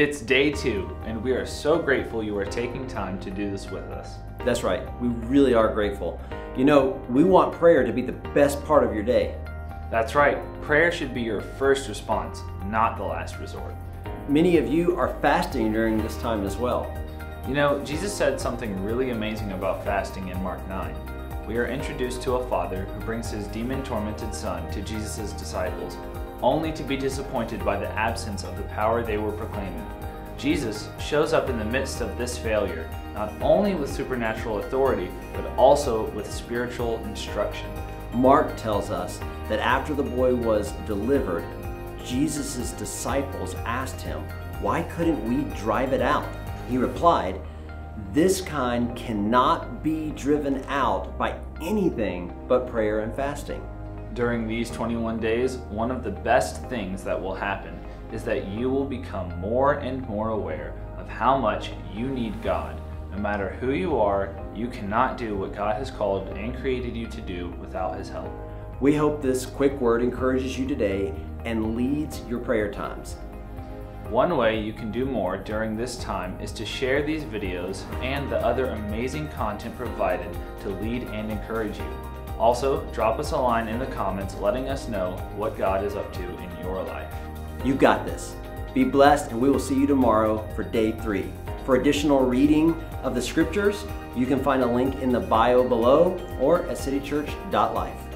It's day two, and we are so grateful you are taking time to do this with us. That's right, we really are grateful. You know, we want prayer to be the best part of your day. That's right, prayer should be your first response, not the last resort. Many of you are fasting during this time as well. You know, Jesus said something really amazing about fasting in Mark 9. We are introduced to a father who brings his demon tormented son to Jesus' disciples, only to be disappointed by the absence of the power they were proclaiming. Jesus shows up in the midst of this failure, not only with supernatural authority, but also with spiritual instruction. Mark tells us that after the boy was delivered, Jesus' disciples asked him, Why couldn't we drive it out? He replied, This kind cannot be driven out by anything but prayer and fasting. During these 21 days, one of the best things that will happen is that you will become more and more aware of how much you need God. No matter who you are, you cannot do what God has called and created you to do without His help. We hope this quick word encourages you today and leads your prayer times. One way you can do more during this time is to share these videos and the other amazing content provided to lead and encourage you. Also, drop us a line in the comments letting us know what God is up to in your life. You got this. Be blessed, and we will see you tomorrow for day three. For additional reading of the scriptures, you can find a link in the bio below or at citychurch.life.